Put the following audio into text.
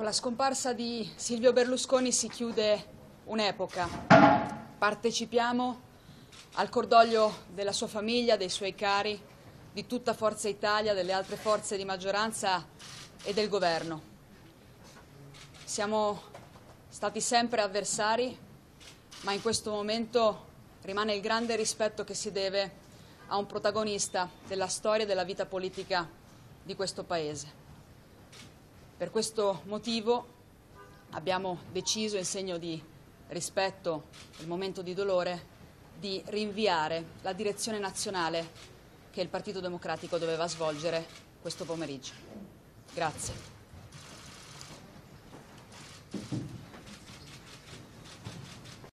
Con la scomparsa di Silvio Berlusconi si chiude un'epoca. Partecipiamo al cordoglio della sua famiglia, dei suoi cari, di tutta Forza Italia, delle altre forze di maggioranza e del governo. Siamo stati sempre avversari, ma in questo momento rimane il grande rispetto che si deve a un protagonista della storia e della vita politica di questo Paese. Per questo motivo abbiamo deciso, in segno di rispetto nel momento di dolore, di rinviare la direzione nazionale che il Partito Democratico doveva svolgere questo pomeriggio. Grazie.